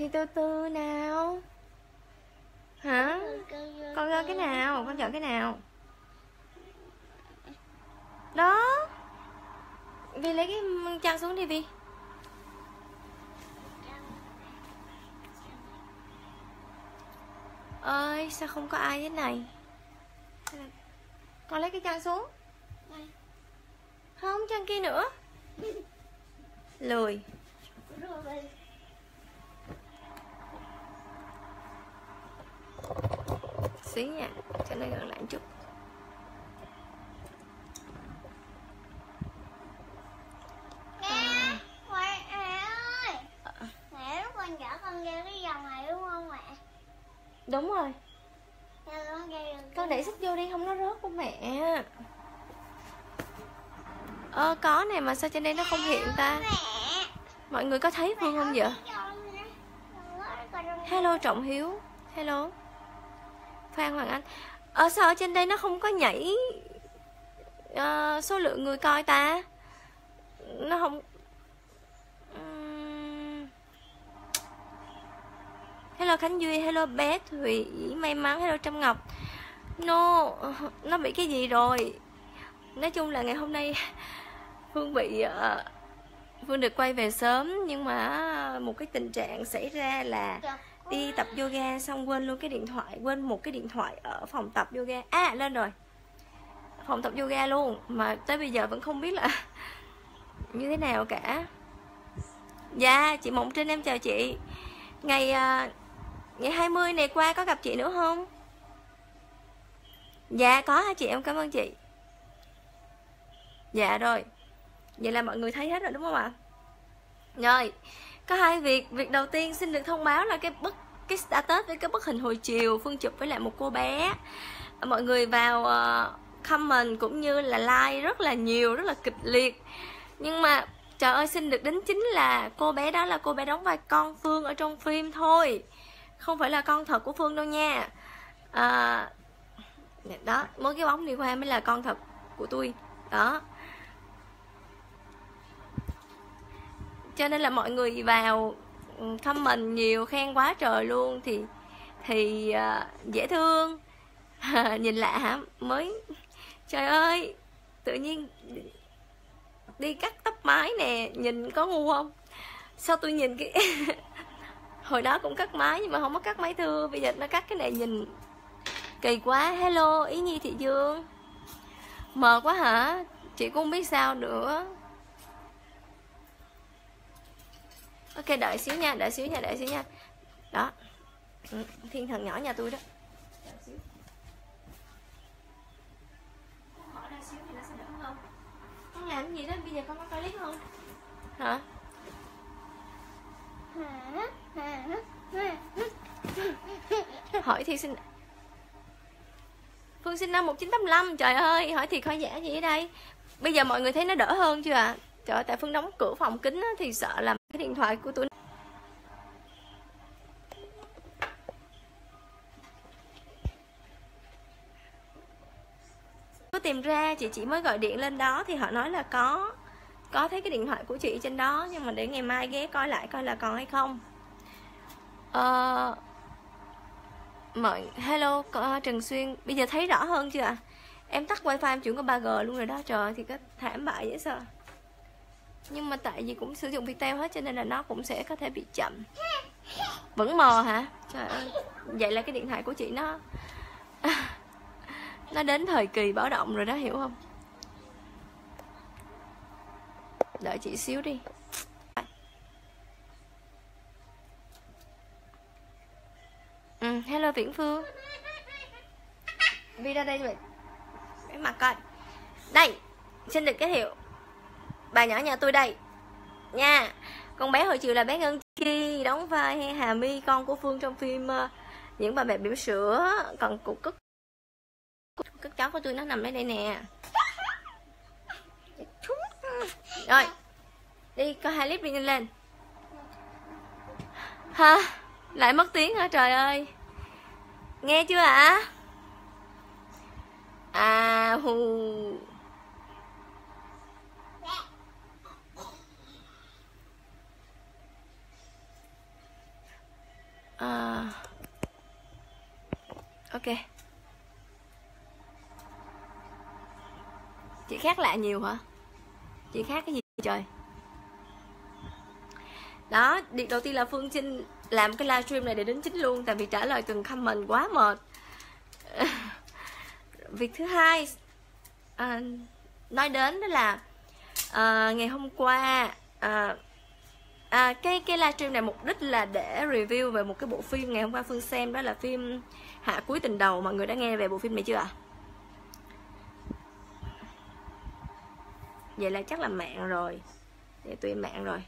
thì từ từ nào? Hả? Con gơ cái nào? Con chọn cái nào? Đó. Vì lấy cái chăn xuống đi vì ơi, sao không có ai thế này? Con lấy cái chăn xuống. Không chăn kia nữa. Lười. Xí nha. Cho nó gần lại một chút. Mẹ, ơi. Mẹ lúc con chở con ra cái vòng này đúng không mẹ? đúng rồi. Cho con để sách vô đi không nó rớt của mẹ. Ờ có này mà sao trên đây nó không hiện ta? Mọi người có thấy phương không vậy? hello trọng hiếu. Hello phan hoàng anh ở sao ở trên đây nó không có nhảy uh, số lượng người coi ta? Nó không hello khánh duy hello bé thủy may mắn hello trâm ngọc. No nó bị cái gì rồi? Nói chung là ngày hôm nay phương bị uh, phương được quay về sớm nhưng mà một cái tình trạng xảy ra là dạ đi tập yoga xong quên luôn cái điện thoại quên một cái điện thoại ở phòng tập yoga. À lên rồi. Phòng tập yoga luôn mà tới bây giờ vẫn không biết là như thế nào cả. Dạ chị mộng trinh em chào chị. Ngày à, ngày 20 này qua có gặp chị nữa không? Dạ có hả chị? Em cảm ơn chị. Dạ rồi. Vậy là mọi người thấy hết rồi đúng không ạ? Rồi có hai việc. Việc đầu tiên xin được thông báo là cái bức cái status với cái bức hình hồi chiều phương chụp với lại một cô bé. Mọi người vào ờ, comment cũng như là like rất là nhiều rất là kịch liệt. Nhưng mà trời ơi xin được đính chính là cô bé đó là cô bé đóng vai con phương ở trong phim thôi. Không phải là con thật của phương đâu nha. À, đó mỗi cái bóng đi qua mới là con thật của tôi. Đó. Cho nên là mọi người vào ừ, thăm comment nhiều khen quá trời luôn. Thì thì uh, dễ thương. Nhìn lạ hả? Mới trời ơi tự nhiên đi cắt tóc mái nè nhìn có ngu không? Sao tôi nhìn cái hồi đó cũng cắt mái nhưng mà không có cắt máy thưa. Bây giờ nó cắt cái này nhìn kỳ quá. Hello ý nhi thị dương. Mờ quá hả? Chị cũng không biết sao nữa. Ok đợi xíu nha đợi xíu nha đợi xíu nha đó Ừ, thiên thần nhỏ nhà tôi đó Đợi xíu. Hỏi đợi xíu thì nó sẽ đỡ hơn. con làm gì đó bây giờ con có coi clip không hả hỏi thì xin Phương sinh năm 1985 Trời ơi hỏi thiệt hỏi giả gì ở đây Bây giờ mọi người thấy nó đỡ hơn chưa ạ à? Trời ơi tại Phương đóng cửa phòng kính á, Thì sợ làm cái điện thoại của tôi có tìm ra, chị chỉ mới gọi điện lên đó thì họ nói là có có thấy cái điện thoại của chị trên đó, nhưng mà để ngày mai ghé coi lại coi là còn hay không. Ờ mọi, hello, có Trần Xuyên, bây giờ thấy rõ hơn chưa ạ? Em tắt wifi em chuyển qua 3G luôn rồi đó, trời thì có thảm bại dễ sợ nhưng mà tại vì cũng sử dụng Viettel hết cho nên là nó cũng sẽ có thể bị chậm. Vẫn mờ hả? Trời ơi vậy là cái điện thoại của chị nó nó đến thời kỳ báo động rồi đó hiểu không? Đợi chị xíu đi. Ừ, hello viễn phương. Vi ra đây vậy cái mặt coi. Đây xin được giới thiệu bà nhỏ nhà tôi đây. Nha, con bé hồi chiều là bé ngân chi, đóng vai hà my, con của phương trong phim ờ, những bà mẹ bỉm sữa. Còn cục cất cất chó của tôi nó nằm ở đây nè. Rồi, đi có hai clip đi nhanh lên. Ha lại mất tiếng hả? Trời ơi. Nghe chưa ạ? À hù. à, ok. Chị khác lạ nhiều hả? Chị khác cái gì trời? Đó việc đầu tiên là phương trinh làm cái livestream này để đến chính luôn tại vì trả lời từng comment quá mệt. Việc thứ hai à, nói đến đó là à, ngày hôm qua à, à, cái cái livestream này mục đích là để review về một cái bộ phim ngày hôm qua phương xem đó là phim hạ cuối tình đầu. Mọi người đã nghe về bộ phim này chưa ạ? Vậy là chắc là mạng rồi. Để tùy mạng rồi.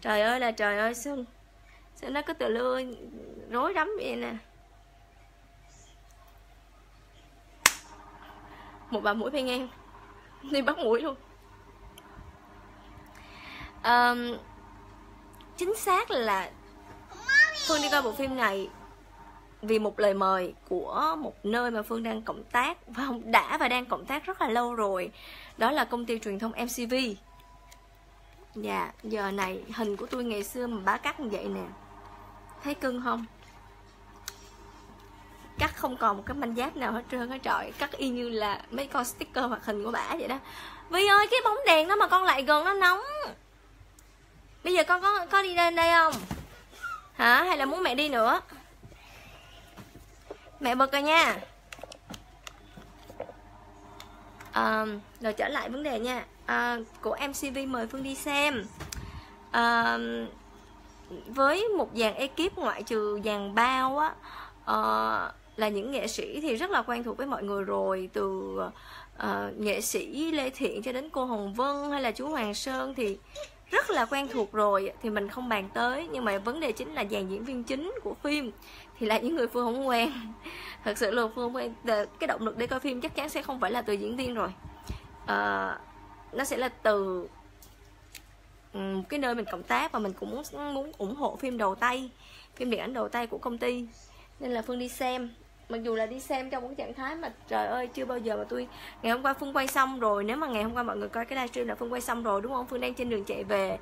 Trời ơi là trời ơi xuân sao nó có từ lưa rối rắm vậy nè. Một bà mũi bay ngang. Đi bắt mũi luôn. Um, chính xác là phương đi coi bộ phim này vì một lời mời của một nơi mà phương đang cộng tác và đã và đang cộng tác rất là lâu rồi. Đó là công ty truyền thông mcv dạ giờ này hình của tôi ngày xưa mà bá cắt như vậy nè. Thấy cưng không? Cắt không còn một cái manh giáp nào hết trơn hết trọi cắt y như là mấy con sticker hoặc hình của bả vậy đó. Vì ơi, cái bóng đèn đó mà con lại gần nó nóng. Bây giờ con có có đi lên đây không? Hả? Hay là muốn mẹ đi nữa? Mẹ bật rồi nha. À, Rồi trở lại vấn đề nha. À, Của MCV mời Phương đi xem. À, Với một dàn ekip ngoại trừ dàn bao á à, Là những nghệ sĩ thì rất là quen thuộc với mọi người rồi Từ uh, nghệ sĩ Lê Thiện cho đến cô Hồng Vân hay là chú Hoàng Sơn thì rất là quen thuộc rồi thì mình không bàn tới. Nhưng mà vấn đề chính là dàn diễn viên chính của phim thì là những người phương không quen. Thật sự là phương không quen. Cái động lực để coi phim chắc chắn sẽ không phải là từ diễn viên rồi. À, nó sẽ là từ cái nơi mình cộng tác và mình cũng muốn muốn ủng hộ phim đầu tay phim điện ảnh đầu tay của công ty. Nên là phương đi xem mặc dù là đi xem trong một trạng thái mà trời ơi chưa bao giờ mà tôi ngày hôm qua phương quay xong rồi nếu mà ngày hôm qua mọi người coi cái livestream là phương quay xong rồi đúng không? Phương đang trên đường chạy về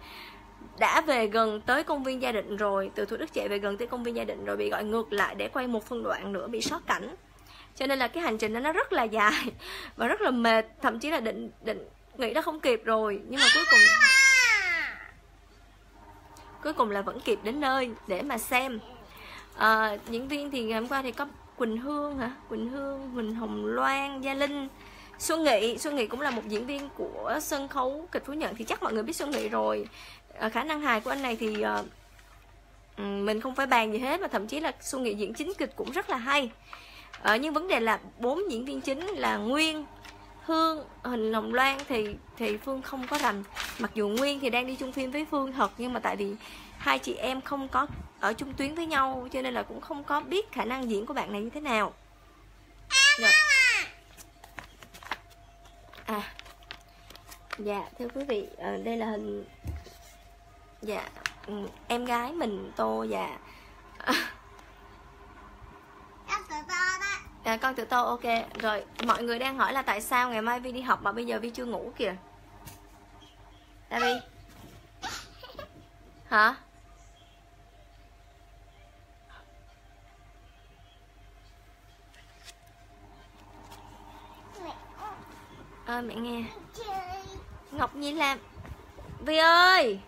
đã về gần tới công viên gia định rồi từ thủ đức chạy về gần tới công viên gia định rồi bị gọi ngược lại để quay một phân đoạn nữa bị sót cảnh. Cho nên là cái hành trình đó nó rất là dài và rất là mệt thậm chí là định định nghĩ nó không kịp rồi nhưng mà cuối cùng cuối cùng là vẫn kịp đến nơi để mà xem. Ờ, à, diễn viên thì ngày hôm qua thì có Quỳnh Hương hả? Quỳnh Hương Huỳnh Hồng Loan Gia Linh. Xuân Nghị Xuân Nghị cũng là một diễn viên của sân khấu kịch Phú Nhuận thì chắc mọi người biết Xuân Nghị rồi. À, khả năng hài của anh này thì à, mình không phải bàn gì hết và thậm chí là Xuân Nghị diễn chính kịch cũng rất là hay. À, nhưng vấn đề là bốn diễn viên chính là Nguyên Hương Huỳnh Hồng Loan thì thì Phương không có rành. Mặc dù Nguyên thì đang đi chung phim với Phương thật nhưng mà tại vì hai chị em không có ở chung tuyến với nhau cho nên là cũng không có biết khả năng diễn của bạn này như thế nào. Rồi. à. Dạ thưa quý vị ờ, đây là hình dạ ừ, em gái mình tô dạ. À, con tự tô ok. Rồi mọi người đang hỏi là tại sao ngày mai vi đi học mà bây giờ vi chưa ngủ kìa? Vì hả ơi mẹ nghe. Ngọc nhi làm. Vi ơi!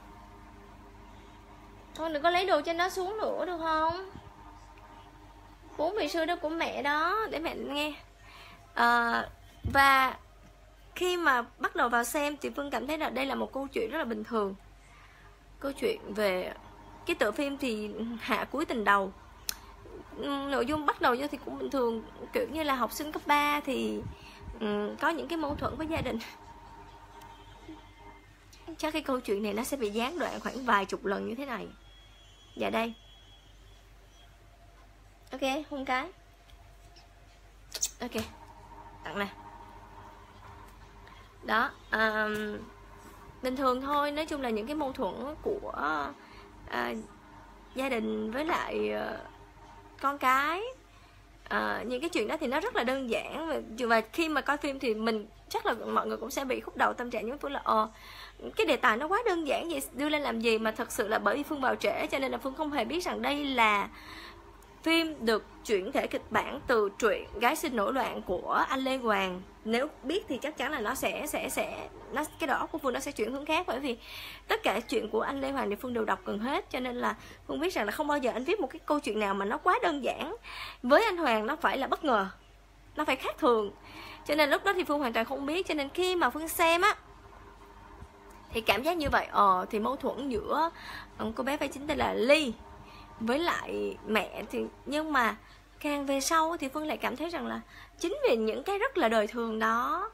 Con đừng có lấy đồ trên đó xuống nữa được không? Cuốn vị sư đó của mẹ đó để mẹ nghe. À, và khi mà bắt đầu vào xem thì phương cảm thấy là đây là một câu chuyện rất là bình thường. Câu chuyện về cái tựa phim thì hạ cuối tình đầu. Ừ, nội dung bắt đầu vô thì cũng bình thường kiểu như là học sinh cấp 3 thì um, có những cái mâu thuẫn với gia đình. Chắc cái câu chuyện này nó sẽ bị gián đoạn khoảng vài chục lần như thế này. Dạ đây. Ok hôn cái. Ok tặng nè. Đó um, bình thường thôi nói chung là những cái mâu thuẫn của uh, gia đình với lại uh, con cái à, những cái chuyện đó thì nó rất là đơn giản và, khi mà coi phim thì mình chắc là mọi người cũng sẽ bị khúc đầu tâm trạng giống tôi là ờ cái đề tài nó quá đơn giản vậy đưa lên làm gì mà thật sự là bởi vì phương vào trễ cho nên là phương không hề biết rằng đây là phim được chuyển thể kịch bản từ truyện gái sinh nổi loạn của anh lê hoàng. Nếu biết thì chắc chắn là nó sẽ sẽ sẽ, nó, cái đầu óc của phương nó sẽ chuyển hướng khác bởi vì tất cả chuyện của anh lê hoàng thì phương đều đọc gần hết, cho nên là phương biết rằng là không bao giờ anh viết một cái câu chuyện nào mà nó quá đơn giản. Với anh hoàng nó phải là bất ngờ, nó phải khác thường. Cho nên lúc đó thì phương hoàn toàn không biết, cho nên khi mà phương xem á, thì cảm giác như vậy. Ờ thì mâu thuẫn giữa cô bé vai chính tên là ly với lại mẹ thì, nhưng mà càng về sau thì phương lại cảm thấy rằng là chính vì những cái rất là đời thường đó,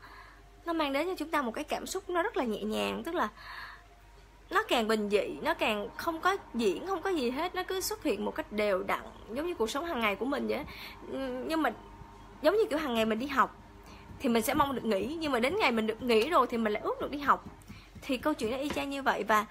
nó mang đến cho chúng ta một cái cảm xúc nó rất là nhẹ nhàng, tức là nó càng bình dị, nó càng không có diễn, không có gì hết, nó cứ xuất hiện một cách đều đặn, giống như cuộc sống hàng ngày của mình vậy nhưng mà giống như kiểu hàng ngày mình đi học thì mình sẽ mong được nghỉ, nhưng mà đến ngày mình được nghỉ rồi thì mình lại ước được đi học. Thì câu chuyện nó y chang như vậy và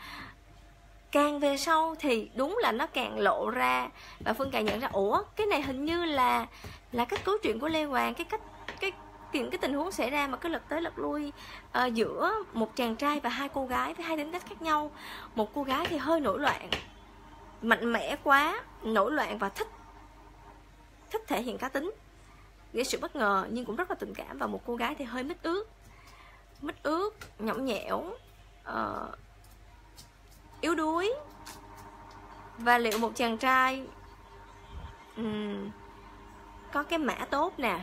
càng về sau thì đúng là nó càng lộ ra. Và phương càng nhận ra ủa cái này hình như là là cách câu chuyện của lê hoàng cái cách cái những cái tình huống xảy ra mà cứ lật tới lật lui uh, giữa một chàng trai và hai cô gái với hai tính cách khác nhau. Một cô gái thì hơi nổi loạn mạnh mẽ quá nổi loạn và thích thích thể hiện cá tính gây sự bất ngờ nhưng cũng rất là tình cảm. Và một cô gái thì hơi mít ướt mít ướt nhõng nhẽo uh, yếu đuối. Và liệu một chàng trai um, có cái mã tốt nè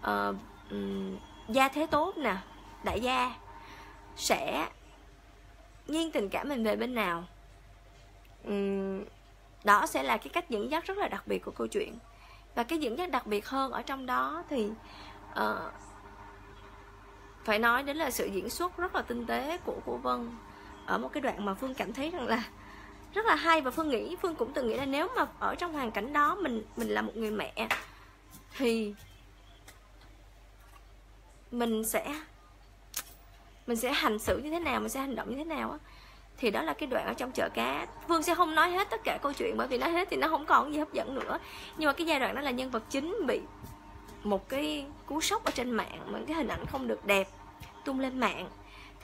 uh, um, gia thế tốt nè đại gia sẽ nghiêng tình cảm mình về bên nào? Um, đó sẽ là cái cách dẫn dắt rất là đặc biệt của câu chuyện. Và cái dẫn dắt đặc biệt hơn ở trong đó thì uh, phải nói đến là sự diễn xuất rất là tinh tế của cô Vân ở một cái đoạn mà Phương cảm thấy rằng là rất là hay và Phương nghĩ, Phương cũng từng nghĩ là nếu mà ở trong hoàn cảnh đó mình mình là một người mẹ thì mình sẽ mình sẽ hành xử như thế nào, mình sẽ hành động như thế nào á. Thì đó là cái đoạn ở trong chợ cá. Phương sẽ không nói hết tất cả câu chuyện bởi vì nói hết thì nó không còn gì hấp dẫn nữa. Nhưng mà cái giai đoạn đó là nhân vật chính bị một cái cú sốc ở trên mạng, một cái hình ảnh không được đẹp tung lên mạng.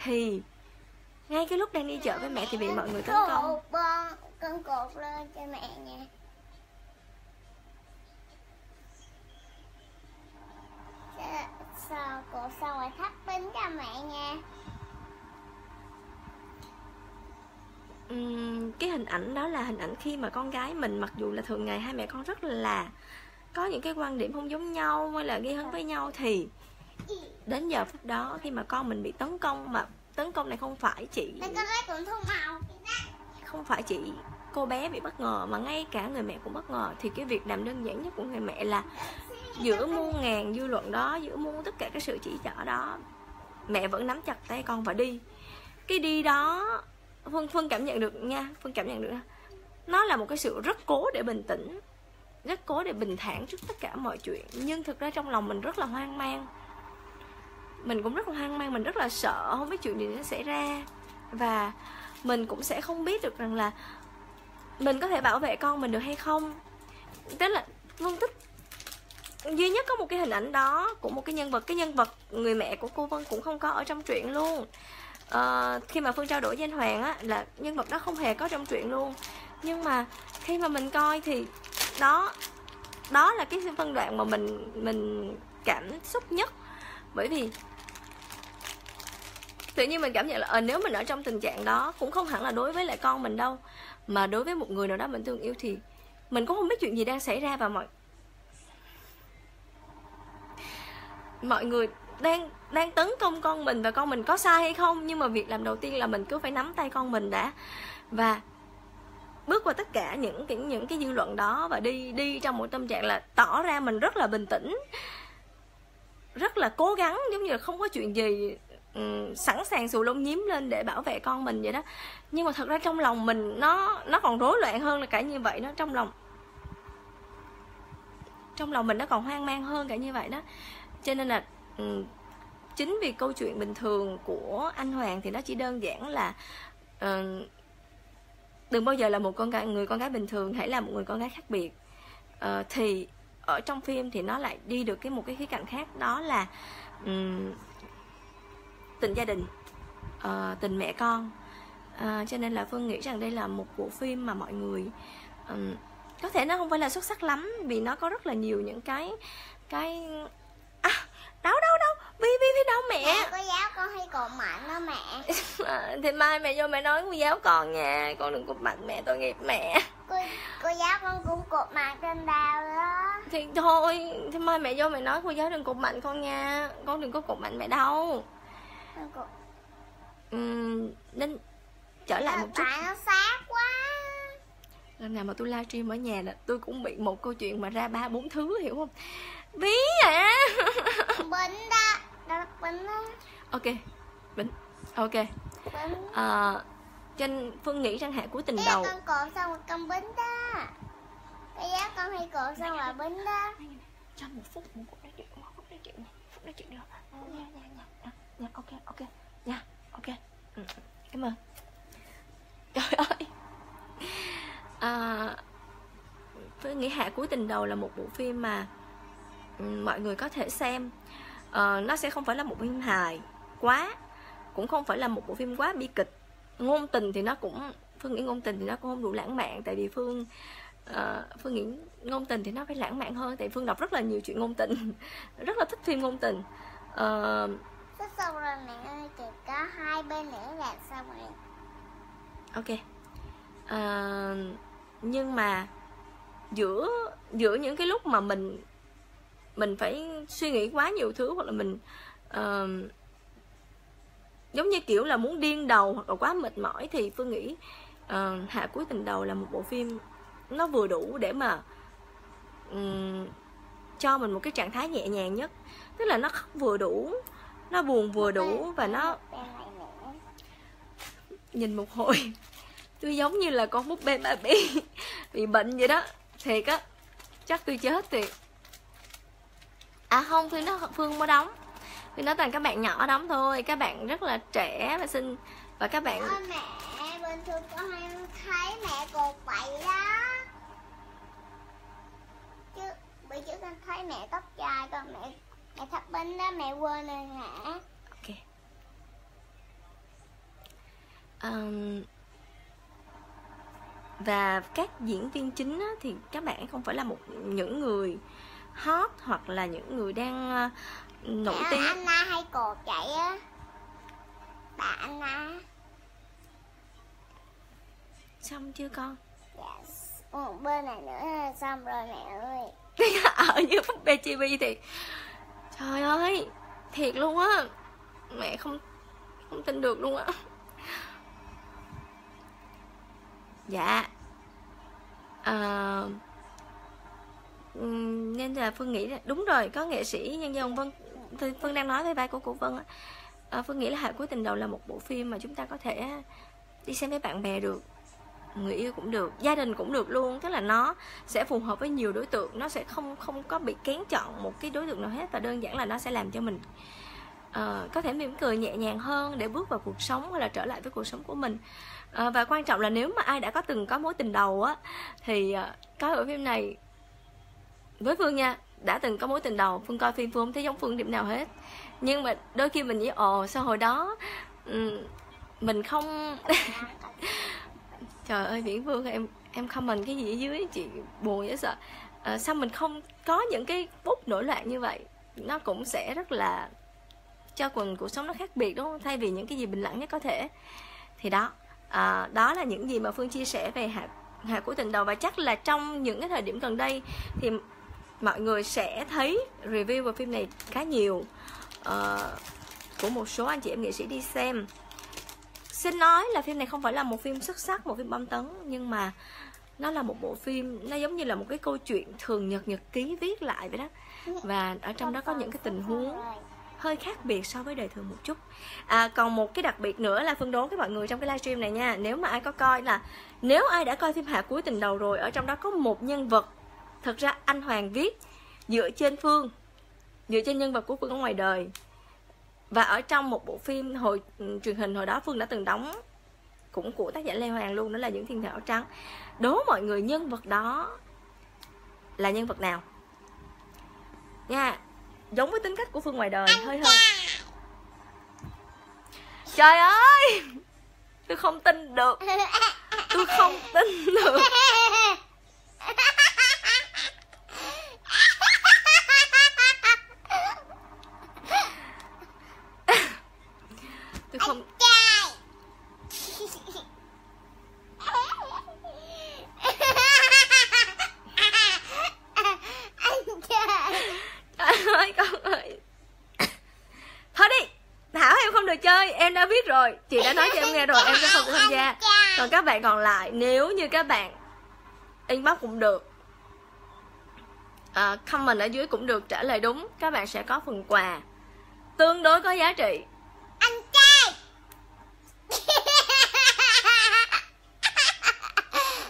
Thì ngay cái lúc đang đi chợ với mẹ thì bị mọi người tấn công. Con cột lên cho mẹ nha. Sao cột xong rồi thắt bính cho mẹ nha? Uhm, cái hình ảnh đó là hình ảnh khi mà con gái mình mặc dù là thường ngày hai mẹ con rất là có những cái quan điểm không giống nhau hay là ghi hấn với nhau thì đến giờ phút đó khi mà con mình bị tấn công mà tấn công này không phải chỉ không phải chỉ cô bé bị bất ngờ mà ngay cả người mẹ cũng bất ngờ. Thì cái việc làm đơn giản nhất của người mẹ là giữa muôn ngàn dư luận đó giữa muôn tất cả cái sự chỉ trỏ đó. Mẹ vẫn nắm chặt tay con và đi. Cái đi đó phương phương cảm nhận được nha phương cảm nhận được nó là một cái sự rất cố để bình tĩnh rất cố để bình thản trước tất cả mọi chuyện. Nhưng thực ra trong lòng mình rất là hoang mang mình cũng rất là hoang mang mình rất là sợ không biết chuyện gì nó xảy ra. Và mình cũng sẽ không biết được rằng là mình có thể bảo vệ con mình được hay không. Tức là vương tích duy nhất có một cái hình ảnh đó của một cái nhân vật cái nhân vật người mẹ của cô vân cũng không có ở trong truyện luôn. À, khi mà phương trao đổi với anh hoàng á là nhân vật đó không hề có trong truyện luôn. Nhưng mà khi mà mình coi thì đó đó là cái phân đoạn mà mình mình cảm xúc nhất. Bởi vì tự nhiên mình cảm nhận là à, nếu mình ở trong tình trạng đó cũng không hẳn là đối với lại con mình đâu mà đối với một người nào đó mình thương yêu thì mình cũng không biết chuyện gì đang xảy ra và mọi mọi người đang đang tấn công con mình và con mình có sai hay không. Nhưng mà việc làm đầu tiên là mình cứ phải nắm tay con mình đã. Và bước qua tất cả những những những cái dư luận đó và đi đi trong một tâm trạng là tỏ ra mình rất là bình tĩnh rất là cố gắng giống như là không có chuyện gì um, sẵn sàng xù lông nhím lên để bảo vệ con mình vậy đó. Nhưng mà thật ra trong lòng mình nó nó còn rối loạn hơn là cả như vậy đó trong lòng. Trong lòng mình nó còn hoang mang hơn cả như vậy đó. Cho nên là um, chính vì câu chuyện bình thường của anh Hoàng thì nó chỉ đơn giản là uh, đừng bao giờ là một con gái người con gái bình thường hãy là một người con gái khác biệt. Uh, thì ở trong phim thì nó lại đi được cái một cái khía cạnh khác đó là um, tình gia đình uh, tình mẹ con. Uh, cho nên là phương nghĩ rằng đây là một bộ phim mà mọi người um, có thể nó không phải là xuất sắc lắm vì nó có rất là nhiều những cái cái à đâu đâu đâu vi vi vi đâu mẹ? Mẹ cô giáo con hay cột mạnh đó mẹ. À, thì mai mẹ vô mẹ nói cô giáo con nha con đừng cột mặt mẹ tội nghiệp mẹ. Cô cô giáo con cũng cột mặt trên đầu đó. Thì thôi thì mai mẹ vô mẹ nói cô giáo đừng cột mạnh con nha con đừng có cột mạnh mẹ đâu Ừm, nên trở lại một chút. nó sát quá. Lần nào mà tôi livestream ở nhà là tôi cũng bị một câu chuyện mà ra ba bốn thứ hiểu không? Ví à! Bính đó. Đó ok. Bình ok. Bính à, trên phương nghĩ rằng hạ cuối tình Ý đầu. con cột xong rồi con bính đó. Cô giáo con hay cột xong rồi bính đó. Cho một phút một phút nói chuyện một phút nói chuyện một phút nói chuyện được. Nha nha ok ok. Nha ok. Ừ, ừ, cảm ơn. Trời ơi. À, tôi nghĩ hạ cuối tình đầu là một bộ phim mà ừ, mọi người có thể xem. À, nó sẽ không phải là một phim hài quá cũng không phải là một bộ phim quá bi kịch. Ngôn tình thì nó cũng phương nghĩ ngôn tình thì nó cũng không đủ lãng mạn tại vì phương uh, phương nghĩ ngôn tình thì nó phải lãng mạn hơn tại phương đọc rất là nhiều chuyện ngôn tình rất là thích phim ngôn tình. Uh, xong rồi mẹ ơi chỉ có hai bên nữa là xong rồi ok. Ờ, nhưng mà giữa giữa những cái lúc mà mình mình phải suy nghĩ quá nhiều thứ hoặc là mình uh, giống như kiểu là muốn điên đầu hoặc là quá mệt mỏi thì phương nghĩ uh, hạ cuối tình đầu là một bộ phim nó vừa đủ để mà um, cho mình một cái trạng thái nhẹ nhàng nhất. Tức là nó vừa đủ nó buồn vừa đủ và nó nhìn một hồi. Tôi giống như là con búp bê bà bị bị bệnh vậy đó. Thiệt á. Chắc tôi chết thiệt. À không phương nó phương mới đóng. Phương nói toàn các bạn nhỏ đóng thôi. Các bạn rất là trẻ và xinh. Và các bạn Ôi mẹ, bình thường con thấy mẹ cột bậy đó Chứ bữa trước con thấy mẹ tóc dài con mẹ mẹ thắp bánh đó mẹ quên rồi hả? ok. Ờm, và các diễn viên chính á, thì các bạn không phải là một những người hot hoặc là những người đang ờ, nổi Mẹ ơi, tiếng. Anna hay cột vậy á? Bà Anna. Xong chưa con? Yes. Một bên này nữa xong rồi mẹ ơi. Ở như búp bê chibi thì trời ơi thiệt luôn á. Mẹ không không tin được luôn á. Dạ. À, nên là phương nghĩ là đúng rồi có nghệ sĩ nhân dân vân Thì phương đang nói về vai của cô vân á. À, phương nghĩ là hạ cuối tình đầu là một bộ phim mà chúng ta có thể đi xem với bạn bè được người yêu cũng được gia đình cũng được luôn. Tức là nó sẽ phù hợp với nhiều đối tượng. Nó sẽ không không có bị kén chọn một cái đối tượng nào hết và đơn giản là nó sẽ làm cho mình uh, có thể mỉm cười nhẹ nhàng hơn để bước vào cuộc sống hay là trở lại với cuộc sống của mình. Uh, và quan trọng là nếu mà ai đã có từng có mối tình đầu á thì uh, coi bộ phim này với phương nha đã từng có mối tình đầu. Phương coi phim phương không thấy giống phương điểm nào hết. Nhưng mà đôi khi mình nghĩ ồ sao hồi đó um, mình không trời ơi viễn vương em em comment cái gì ở dưới? Chị buồn dễ sợ. À, sao mình không có những cái bút nổi loạn như vậy? Nó cũng sẽ rất là cho quần cuộc sống nó khác biệt đúng không? Thay vì những cái gì bình lặng nhất có thể. Thì đó à, đó là những gì mà phương chia sẻ về hạt hạt của tình đầu. Và chắc là trong những cái thời điểm gần đây thì mọi người sẽ thấy review về phim này khá nhiều. Uh, của một số anh chị em nghệ sĩ đi xem xin nói là phim này không phải là một phim xuất sắc một phim bom tấn nhưng mà nó là một bộ phim nó giống như là một cái câu chuyện thường nhật nhật ký viết lại vậy đó. Và ở trong đó có những cái tình huống hơi khác biệt so với đời thường một chút. À, còn một cái đặc biệt nữa là phân đố với mọi người trong cái livestream này nha. Nếu mà ai có coi là nếu ai đã coi phim hạ cuối tình đầu rồi ở trong đó có một nhân vật thật ra anh hoàng viết dựa trên phương dựa trên nhân vật của phương ở ngoài đời và ở trong một bộ phim hồi ừ, truyền hình hồi đó phương đã từng đóng cũng của tác giả lê hoàng luôn đó là những thiên thể áo trắng. Đố mọi người nhân vật đó là nhân vật nào? Nha giống với tính cách của phương ngoài đời hơi hơi. Trời ơi! Tôi không tin được. Tôi không tin được rồi chị đã nói cho em nghe rồi em sẽ không tham gia còn các bạn còn lại nếu như các bạn inbox cũng được à, comment ở dưới cũng được trả lời đúng các bạn sẽ có phần quà tương đối có giá trị. Anh trai!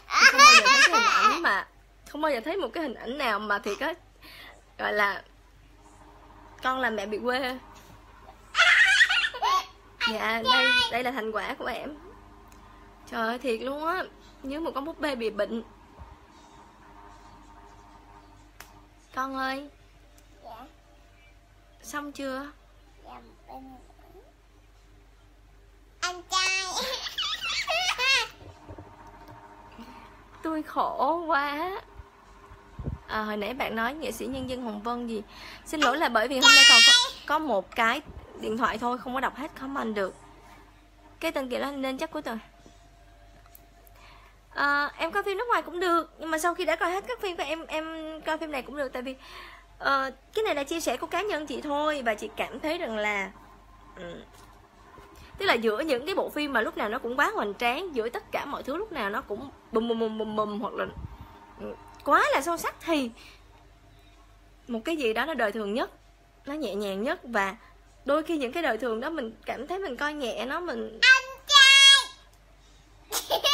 Không bao giờ thấy cái hình ảnh mà không bao giờ thấy một cái hình ảnh nào mà thì có gọi là con làm mẹ bị quê. Dạ đây đây là thành quả của em trời ơi thiệt luôn á. Như một con búp bê bị bệnh. Con ơi. Dạ. Xong chưa? Dạ anh trai. Tôi khổ quá. À, hồi nãy bạn nói nghệ sĩ nhân dân hồng vân gì? Xin lỗi là bởi vì hôm nay còn có, có một cái điện thoại thôi không có đọc hết comment được. Cái tên kia đó nên chắc cuối tuần à, em coi phim nước ngoài cũng được nhưng mà sau khi đã coi hết các phim của em em coi phim này cũng được tại vì ờ, cái này là chia sẻ của cá nhân chị thôi và chị cảm thấy rằng là ừ, tức là giữa những cái bộ phim mà lúc nào nó cũng quá hoành tráng giữa tất cả mọi thứ lúc nào nó cũng bùm bùm bùm bùm bùm hoặc là ừ, quá là sâu sắc thì một cái gì đó nó đời thường nhất nó nhẹ nhàng nhất và đôi khi những cái đời thường đó mình cảm thấy mình coi nhẹ nó mình anh trai!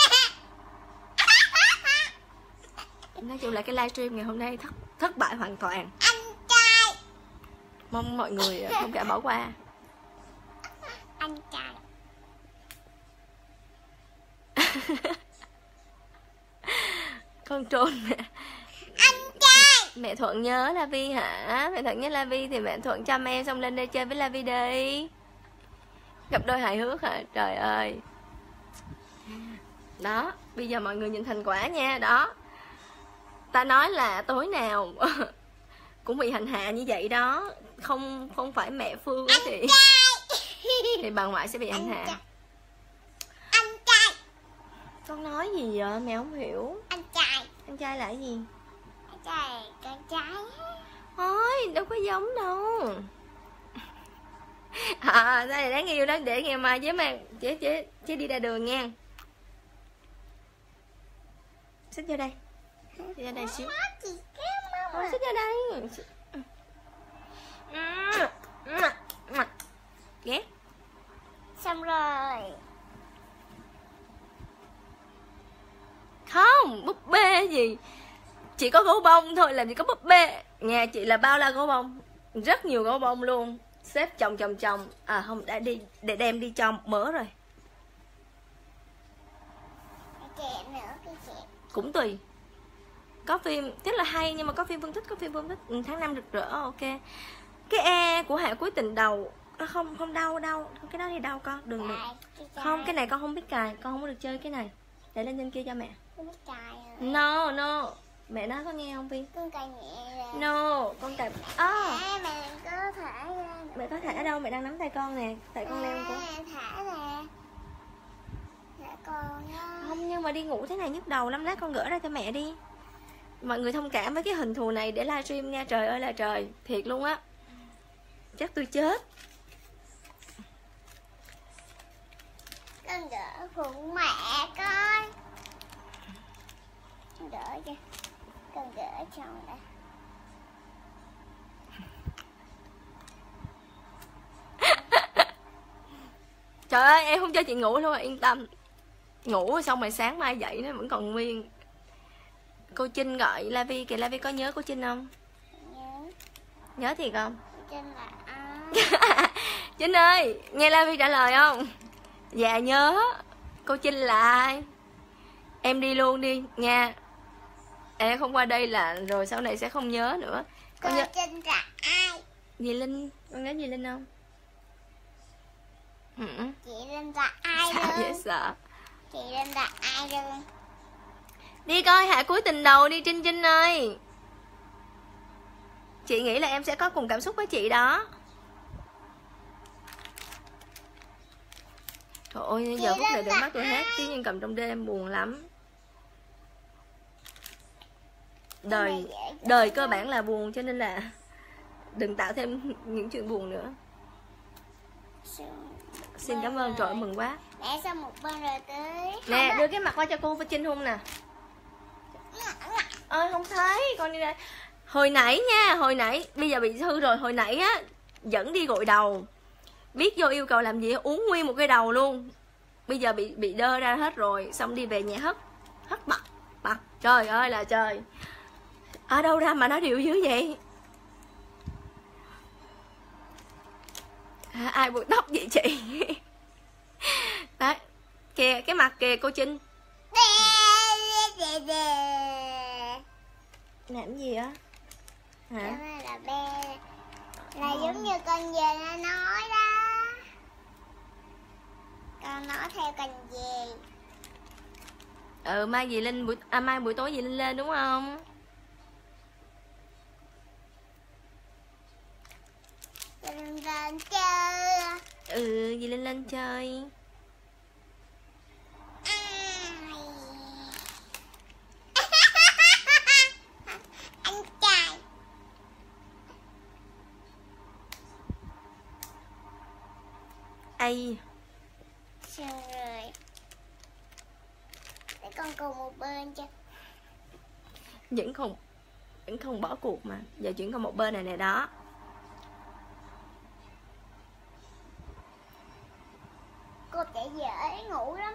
nói chung là cái livestream ngày hôm nay thất thất bại hoàn toàn. Anh trai. Mong mọi người không cả bỏ qua. Anh trai. Con trôn mẹ. Anh trai. Mẹ thuận nhớ la vi hả? Mẹ thuận nhớ la vi thì mẹ thuận chăm em xong lên đây chơi với la vi đi. Gặp đôi hài hước hả? Trời ơi. Đó bây giờ mọi người nhìn thành quả nha. Đó ta nói là tối nào cũng bị hành hạ như vậy đó. Không không phải mẹ phương á thì thì bà ngoại sẽ bị hành hạ. anh trai. Con nói gì vậy? Mẹ không hiểu. Anh trai. Anh trai là cái gì? Anh trai con trai. Thôi đâu có giống đâu. À đây là đáng yêu đó. Để ngày mai chế mang chế chế chế đi ra đường nha. Xích vô đây xích vô đây xíu. Mà xích vô đây. Ghét xong rồi. Không búp bê gì? Chỉ có gấu bông thôi làm gì có búp bê. Nhà chị là bao la gấu bông rất nhiều gấu bông luôn. Xếp chồng chồng chồng. À không đã đi để đem đi cho mỡ rồi. Chị chị cũng tùy có phim rất là hay nhưng mà có phim phân tích có phim phân tích ừ, tháng năm rực rỡ ok. Cái e của hạ cuối tình đầu à, không không đau đâu cái đó thì đau con đừng được. Không cái này con không biết cài con không có được chơi cái này. Để lên trên kia cho mẹ. Rồi. no no mẹ nói có nghe không vi con cài nhẹ rồi. No con cài à, à, mẹ có thả ra mẹ có thả đâu? Mẹ đang nắm tay con nè tại con leo À, thả nè thả con không nhưng mà đi ngủ thế này nhức đầu lắm lát con gỡ ra cho mẹ đi mọi người thông cảm với cái hình thù này để livestream nha. Trời ơi là trời. Thiệt luôn á. Chắc tôi chết. Con đỡ phụ mẹ con. Đỡ cho con đỡ chồng đã trời ơi em không cho chị ngủ luôn yên tâm. Ngủ xong rồi sáng mai dậy nó vẫn còn nguyên cô trinh gọi la vi kìa. La vi có nhớ cô trinh không? Nhớ. Nhớ thiệt không? Trên là ai? Trinh ơi nghe la vi trả lời không? Dạ nhớ. Cô trinh là ai? Em đi luôn đi nha. Em không qua đây là rồi sau này sẽ không nhớ nữa. Cô nhớ trên là ai? Dì linh con nhớ dì linh không? Ừ. chị lên là ai sợ dễ luôn sợ. Chị lên là ai luôn đi coi hạ cuối tình đầu đi trinh trinh ơi. Chị nghĩ là em sẽ có cùng cảm xúc với chị đó. Trời ơi giờ phút này đừng mắt tôi hát tiếng nhân cầm trong đêm buồn lắm. Đời đời cơ bản là buồn cho nên là đừng tạo thêm những chuyện buồn nữa. Xin cảm ơn trời mừng quá. Mẹ xong một bên rồi tới? Nè đưa cái mặt qua cho cô với Trinh hôn nè ơi không thấy. Con đi đây. Hồi nãy nha hồi nãy bây giờ bị hư rồi. Hồi nãy á dẫn đi gội đầu. Biết vô yêu cầu làm gì uống nguyên một cái đầu luôn. Bây giờ bị bị đơ ra hết rồi. Xong đi về nhà hất hất bật bật trời ơi là trời. Ở đâu ra mà nó điệu dữ vậy? À, ai buộc tóc vậy chị? Đấy kìa cái mặt kìa cô trinh. Đê, đê. làm gì á? Hả? Là bê Là giống như con dê nó nói đó. Con nói theo con dê. Ừ mai dì linh buổi à, mai buổi tối dì linh lên đúng không? Lên lên chơi. Ừ dì linh lên chơi. Anh ai Xong rồi Để con cùng một bên cho. Vẫn không vẫn không bỏ cuộc mà. Giờ chuyển qua một bên này nè đó. Cô sẽ dễ ngủ lắm.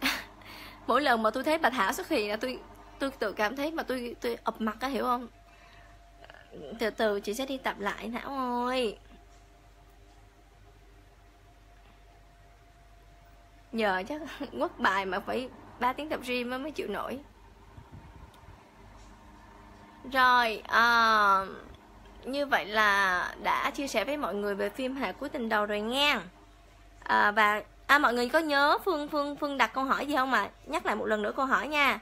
Mỗi lần mà tôi thấy bà thảo xuất hiện là tôi tôi tự cảm thấy mà tôi tôi ập mặt á hiểu không? Từ từ chị sẽ đi tập lại thảo ơi nhờ chắc quất bài mà phải 3 tiếng tập gym mới chịu nổi. Rồi à, như vậy là đã chia sẻ với mọi người về phim Hạ cuối tình đầu rồi nghe à, ờ, và à, mọi người có nhớ phương phương phương đặt câu hỏi gì không mà? Nhắc lại một lần nữa câu hỏi nha.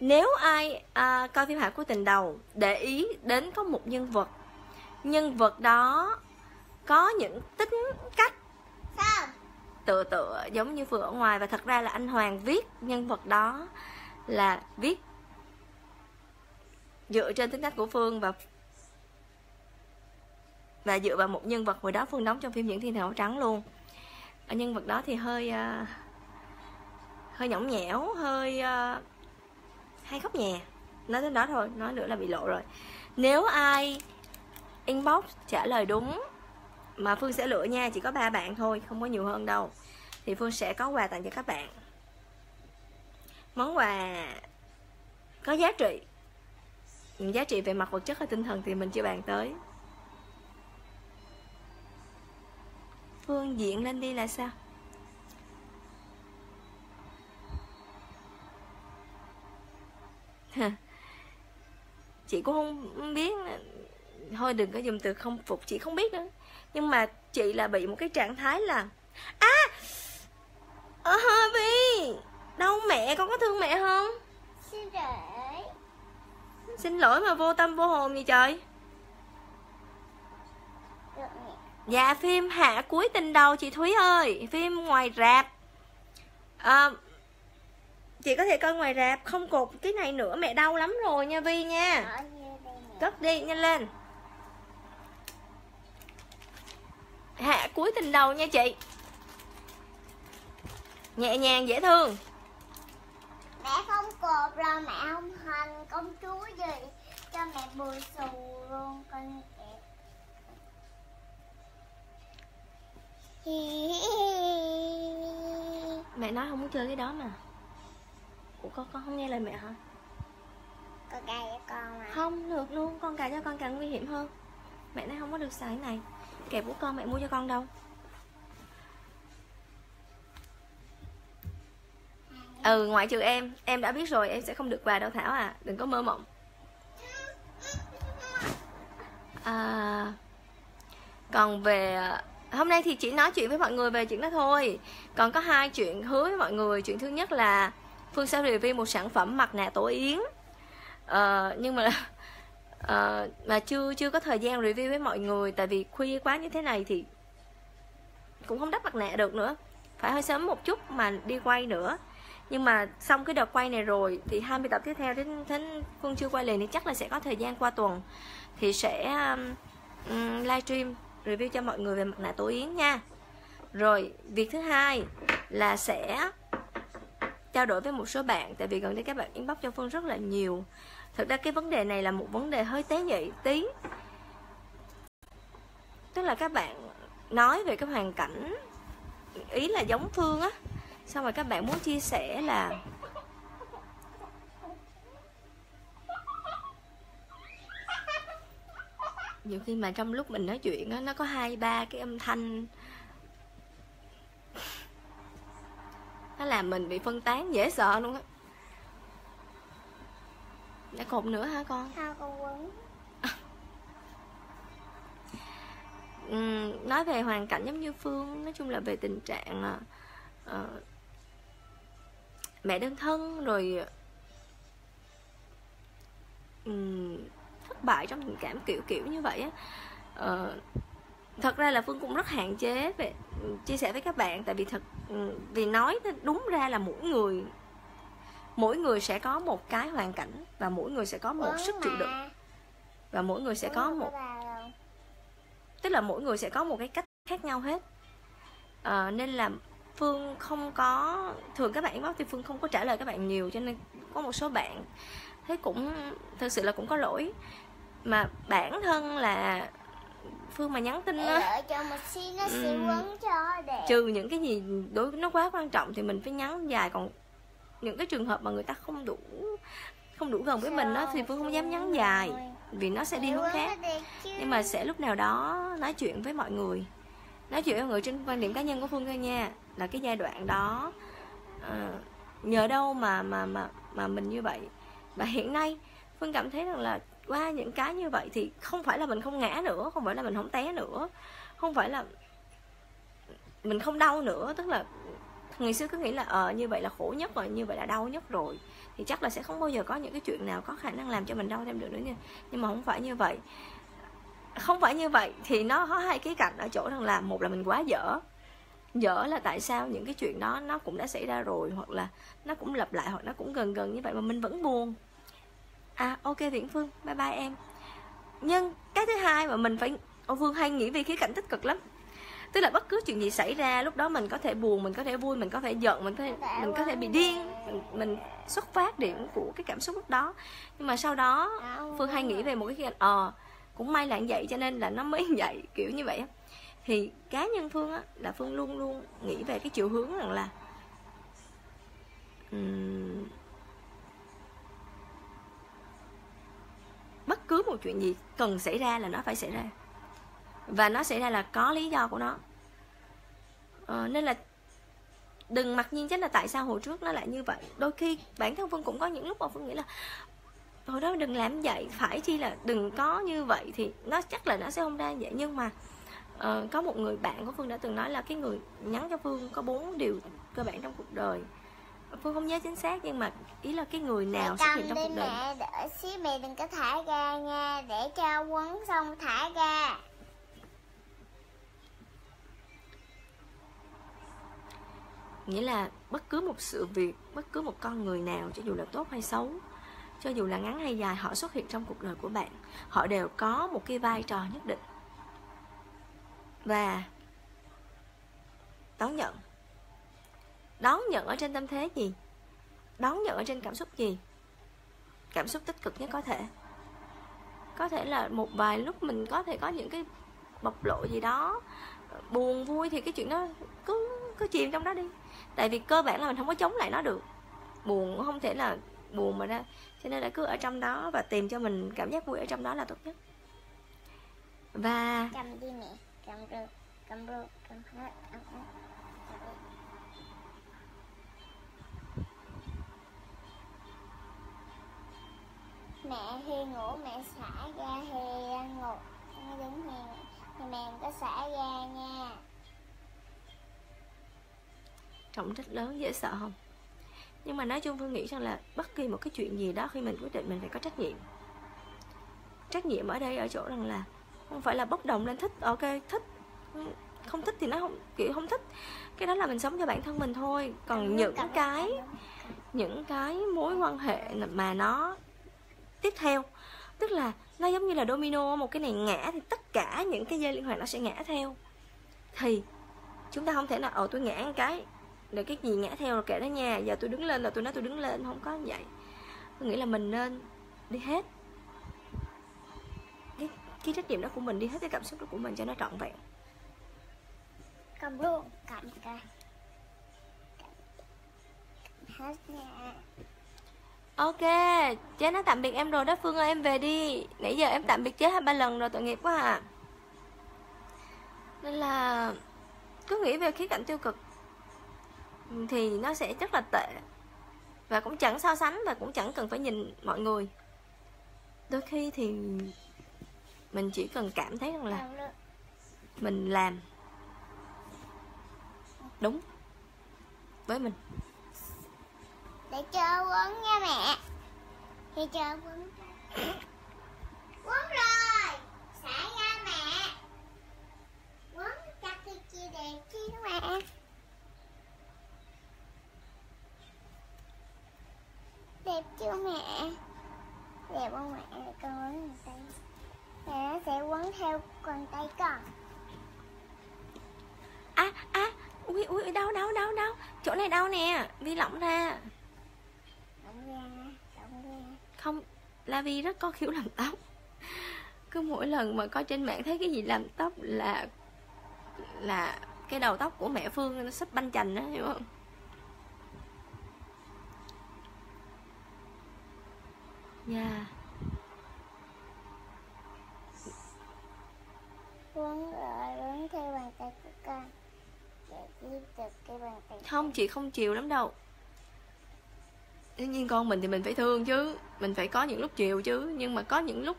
Nếu ai à, coi phim Hạ cuối tình đầu để ý đến có một nhân vật nhân vật đó có những tính cách tựa tựa giống như vừa ở ngoài. Và thật ra là anh Hoàng viết nhân vật đó là viết dựa trên tính cách của Phương và và dựa vào một nhân vật hồi đó Phương đóng trong phim Những Thiên hậu Trắng luôn. Ở nhân vật đó thì hơi uh, hơi nhõng nhẽo hơi uh, hay khóc nhè. Nói đến đó thôi nói nữa là bị lộ rồi. Nếu ai inbox trả lời đúng mà Phương sẽ lựa nha, chỉ có ba bạn thôi, không có nhiều hơn đâu. Thì Phương sẽ có quà tặng cho các bạn. Món quà có giá trị. Giá trị về mặt vật chất hay tinh thần thì mình chưa bàn tới. Phương diện lên đi là sao? Chị cũng không biết thôi đừng có dùng từ không phục chị không biết nữa nhưng mà chị là bị một cái trạng thái là à ờ vi đâu mẹ con có thương mẹ không? Xin lỗi. Xin lỗi mà vô tâm vô hồn gì trời? Dạ phim hạ cuối tình đầu chị thúy ơi. Phim ngoài rạp. À, chị có thể coi ngoài rạp không cột cái này nữa mẹ đau lắm rồi nha vi nha. Nè. Cất đi nhanh lên hạ cuối tình đầu nha chị. Nhẹ nhàng dễ thương. Mẹ không cột rồi mẹ không hành công chúa gì. Cho mẹ bùi xù luôn con mẹ nói không muốn chơi cái đó mà. Ủa con con không nghe lời mẹ hả? Con cài cho con mà không được luôn con cài cho con càng nguy hiểm hơn. Mẹ nói không có được xài cái này kẹp của con mẹ mua cho con đâu? Ừ ngoại trừ em em đã biết rồi em sẽ không được quà đâu thảo à đừng có mơ mộng. À, còn về hôm nay thì chỉ nói chuyện với mọi người về chuyện đó thôi. Còn có hai chuyện hứa với mọi người. Chuyện thứ nhất là phương sẽ review một sản phẩm mặt nạ tổ yến. À, nhưng mà uh, mà chưa chưa có thời gian review với mọi người tại vì khuya quá như thế này thì cũng không đắp mặt nạ được nữa. Phải hơi sớm một chút mà đi quay nữa. Nhưng mà xong cái đợt quay này rồi thì 20 tập tiếp theo đến đến phương chưa quay liền thì chắc là sẽ có thời gian qua tuần. Thì sẽ um, um livestream review cho mọi người về mặt nạ tổ yến nha. Rồi việc thứ hai là sẽ trao đổi với một số bạn tại vì gần đây các bạn inbox cho phương rất là nhiều thực ra cái vấn đề này là một vấn đề hơi tế nhị, tí. Tức là các bạn nói về cái hoàn cảnh, ý là giống phương á. Xong rồi các bạn muốn chia sẻ là nhiều khi mà trong lúc mình nói chuyện á, nó có hai, ba cái âm thanh. Nó làm mình bị phân tán, dễ sợ luôn á đã cột nữa hả con? Sao con quấn? Ừm, nói về hoàn cảnh giống như phương nói chung là về tình trạng uh, mẹ đơn thân rồi um, thất bại trong tình cảm kiểu kiểu như vậy á. Uh, thật ra là phương cũng rất hạn chế về chia sẻ với các bạn tại vì thật vì nói đúng ra là mỗi người mỗi người sẽ có một cái hoàn cảnh và mỗi người sẽ có một sức chịu đựng. và mỗi người sẽ có một tức là mỗi người sẽ có một cái cách khác nhau hết. Ờ, nên là phương không có thường các bạn inbox thì phương không có trả lời các bạn nhiều cho nên có một số bạn thấy cũng thực sự là cũng có lỗi. Mà bản thân là phương mà nhắn tin Để á đợi cho một xí nó sẽ Ừm. quấn cho đẹp trừ những cái gì đối nó quá quan trọng thì mình phải nhắn dài còn những cái trường hợp mà người ta không đủ không đủ gần với mình đó thì phương không dám nhắn dài vì nó sẽ đi hướng khác. Nhưng mà sẽ lúc nào đó nói chuyện với mọi người nói chuyện với mọi người trên quan điểm cá nhân của phương thôi nha là cái giai đoạn đó à, nhờ đâu mà mà mà mà mình như vậy. Và hiện nay phương cảm thấy rằng là qua những cái như vậy thì không phải là mình không ngã nữa không phải là mình không té nữa không phải là mình không đau nữa tức là ngày xưa cứ nghĩ là ờ như vậy là khổ nhất rồi, như vậy là đau nhất rồi. Thì chắc là sẽ không bao giờ có những cái chuyện nào có khả năng làm cho mình đau thêm được nữa nha. Nhưng mà không phải như vậy. Không phải như vậy thì nó có hai cái cạnh ở chỗ rằng là một là mình quá dở. Dở là tại sao những cái chuyện đó nó cũng đã xảy ra rồi, hoặc là nó cũng lặp lại, hoặc nó cũng gần gần như vậy mà mình vẫn buồn. À ok viễn phương, bye bye em. Nhưng cái thứ hai mà mình phải, Ô Phương hay nghĩ về khía cạnh tích cực lắm. Tức là bất cứ chuyện gì xảy ra Lúc đó mình có thể buồn, mình có thể vui, mình có thể giận Mình có thể, mình có thể bị điên mình, mình xuất phát điểm của cái cảm xúc lúc đó. Nhưng mà sau đó Phương hay nghĩ về một cái khía cạnh Ờ, cũng may là như vậy cho nên là nó mới vậy Kiểu như vậy Thì cá nhân Phương á Là Phương luôn luôn nghĩ về cái chiều hướng rằng là um, bất cứ một chuyện gì cần xảy ra là nó phải xảy ra và nó xảy ra là có lý do của nó. Ờ, nên là đừng mặc nhiên chắc là tại sao hồi trước nó lại như vậy. Đôi khi bản thân phương cũng có những lúc mà phương nghĩ là hồi đó đừng làm vậy phải chi là đừng có như vậy. Thì nó chắc là nó sẽ không ra vậy. Nhưng mà ờ, có một người bạn của phương đã từng nói là cái người nhắn cho phương có bốn điều cơ bản trong cuộc đời. Phương không nhớ chính xác nhưng mà ý là cái người nào mẹ xuất hiện trong cuộc đời mẹ đợi xíu mẹ đừng có thả ra nha để cho quấn xong thả ra nghĩa là bất cứ một sự việc, bất cứ một con người nào, cho dù là tốt hay xấu, cho dù là ngắn hay dài, họ xuất hiện trong cuộc đời của bạn, họ đều có một cái vai trò nhất định. Và đón nhận. Đón nhận ở trên tâm thế gì? Đón nhận ở trên cảm xúc gì? Cảm xúc tích cực nhất có thể. Có thể là một vài lúc mình có thể có những cái bộc lộ gì đó, buồn vui thì cái chuyện đó cứ cứ chìm trong đó đi tại vì cơ bản là mình không có chống lại nó được. Buồn không thể là buồn mà ra. Cho nên là cứ ở trong đó và tìm cho mình cảm giác vui ở trong đó là tốt nhất. Và cầm đi mẹ. Cầm được cầm được cầm hết. Cầm hết. Mẹ khi ngủ mẹ xả ra thì ngủ. Nó đứng hiền thì mẹ có xả ra nha trọng trách lớn dễ sợ không? Nhưng mà nói chung phương nghĩ rằng là bất kỳ một cái chuyện gì đó khi mình quyết định mình phải có trách nhiệm. Trách nhiệm ở đây ở chỗ rằng là không phải là bốc đồng lên thích ok thích. Không thích thì nó không kiểu không thích. Cái đó là mình sống cho bản thân mình thôi. Còn những cái những cái mối quan hệ mà nó tiếp theo. Tức là nó giống như là domino một cái này ngã thì tất cả những cái dây liên hoàn nó sẽ ngã theo. Thì chúng ta không thể nào ồ tôi ngã một cái rồi cái gì ngã theo rồi kệ đó nha. Giờ tôi đứng lên là tôi nói tôi đứng lên không có như vậy. Tôi nghĩ là mình nên đi hết. Cái cái trách nhiệm đó của mình đi hết cái cảm xúc đó của mình cho nó trọn vẹn. Cầm luôn cầm cái. Hết nha. Ok chế nói tạm biệt em rồi đó phương ơi em về đi. Nãy giờ em tạm biệt chế hai ba lần rồi tội nghiệp quá à. Nên là cứ nghĩ về khía cạnh tiêu cực thì nó sẽ rất là tệ. Và cũng chẳng so sánh và cũng chẳng cần phải nhìn mọi người. Đôi khi thì mình chỉ cần cảm thấy rằng là mình làm đúng với mình. Để chơi quấn nha mẹ. Thì chơi quấn. Quấn rồi. Xả ra mẹ. Quấn chặt cái chia đẹp đó mẹ đẹp chưa mẹ? Đẹp không mẹ? Con quấn tay mẹ nó sẽ quấn theo con tay con. À à ui ui đau đau đau đau. Chỗ này đau nè vi lỏng ra. Không la vi rất có khiếu làm tóc. Cứ mỗi lần mà coi trên mạng thấy cái gì làm tóc là là cái đầu tóc của mẹ phương nó sắp banh chành đó hiểu không dạ. Quấn rồi quấn theo bàn tay của con để tiếp tục cái bàn tay không chị không chiều lắm đâu. Đương nhiên con mình thì mình phải thương chứ. Mình phải có những lúc chiều chứ. Nhưng mà có những lúc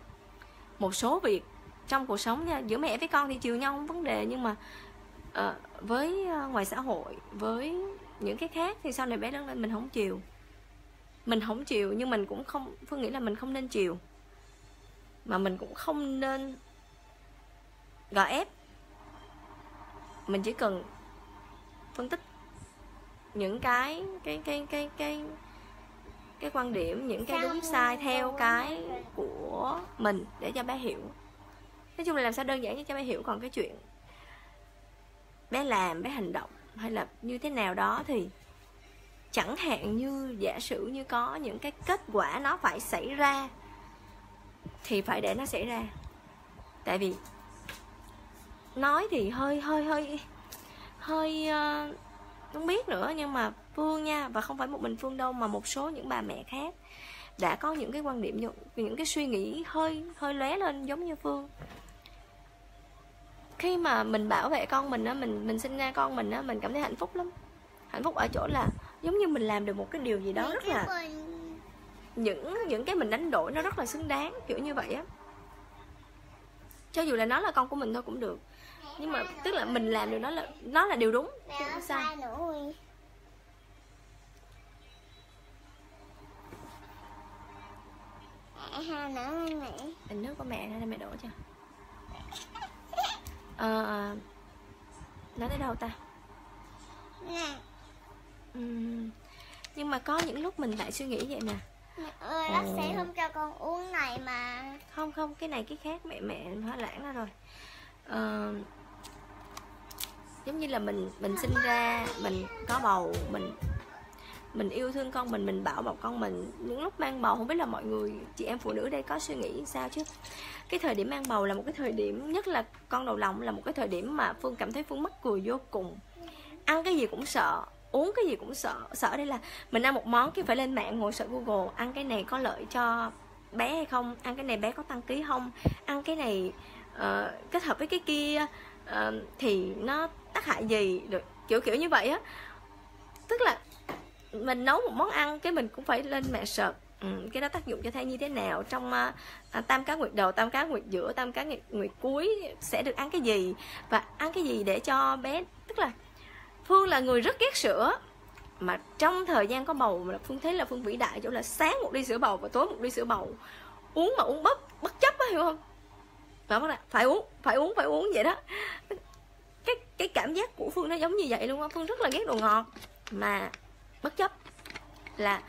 một số việc trong cuộc sống nha giữa mẹ với con thì chiều nhau không vấn đề. Nhưng mà ờ, với ờ, ngoài xã hội với những cái khác thì sau này bé lớn lên mình không chiều mình không chiều nhưng mình cũng không phương nghĩ là mình không nên chiều. Mà mình cũng không nên gò ép. Mình chỉ cần phân tích những cái cái cái cái cái cái quan điểm những cái đúng sai theo cái của mình để cho bé hiểu. Nói chung là làm sao đơn giản cho bé hiểu còn cái chuyện bé làm bé hành động hay là như thế nào đó thì chẳng hạn như giả sử như có những cái kết quả nó phải xảy ra thì phải để nó xảy ra. Tại vì nói thì hơi hơi hơi hơi uh, không biết nữa nhưng mà phương nha và không phải một mình phương đâu mà một số những bà mẹ khác đã có những cái quan điểm những, những cái suy nghĩ hơi hơi lóe lên giống như phương. Khi mà mình bảo vệ con mình á mình mình sinh ra con mình á mình cảm thấy hạnh phúc lắm. Hạnh phúc ở chỗ là giống như mình làm được một cái điều gì đó rất là những những cái mình đánh đổi nó rất là xứng đáng kiểu như vậy á. Cho dù là nó là con của mình thôi cũng được. Nhưng mà tức là mình làm được nó là nó là điều đúng chứ không sai sai nữa Huy. mẹ ha nữa đi mẹ bình nước của mẹ ra đây mẹ đổ cho ờ nói tới đâu ta? Nè Nhưng mà có những lúc mình lại suy nghĩ vậy nè. Mẹ ơi bác sĩ không cho con uống này mà. Không không cái này cái khác mẹ mẹ hóa lãng ra rồi. Ờ, giống như là mình mình sinh ra mình có bầu mình mình yêu thương con mình mình bảo bọc con mình. Những lúc mang bầu không biết là mọi người chị em phụ nữ đây có suy nghĩ sao chứ? Cái thời điểm mang bầu là một cái thời điểm nhất là con đầu lòng là một cái thời điểm mà phương cảm thấy phương mắc cười vô cùng. Ăn cái gì cũng sợ uống cái gì cũng sợ sợ đây là mình ăn một món cái phải lên mạng ngồi sợ google ăn cái này có lợi cho bé hay không ăn cái này bé có tăng ký không ăn cái này uh, kết hợp với cái kia uh, thì nó tác hại gì được kiểu kiểu như vậy á. Tức là mình nấu một món ăn cái mình cũng phải lên mạng sợ ừ, cái đó tác dụng cho thai như thế nào trong uh, tam cá nguyệt đầu tam cá nguyệt giữa tam cá nguyệt, nguyệt cuối sẽ được ăn cái gì và ăn cái gì để cho bé tức là phương là người rất ghét sữa. Mà trong thời gian có bầu, mà phương thấy là phương vĩ đại chỗ là sáng một ly sữa bầu và tối một ly sữa bầu. Uống mà uống bất bất chấp á, hiểu không? Và bắt phải uống phải uống phải uống, vậy đó. Cái cái cảm giác của phương nó giống như vậy luôn á. Phương rất là ghét đồ ngọt, mà bất chấp là